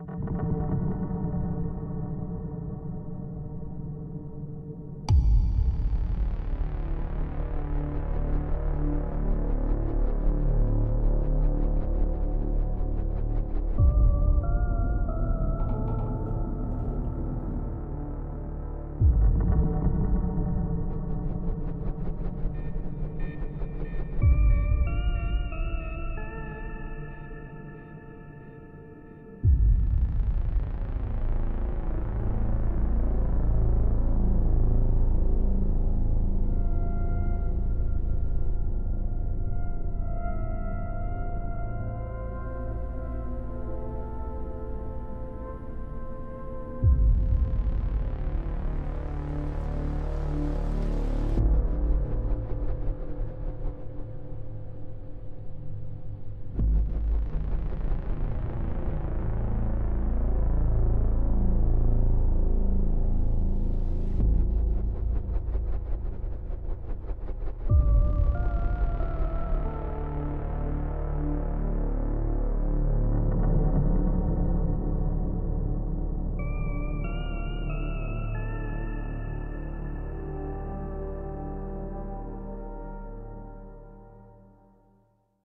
やった!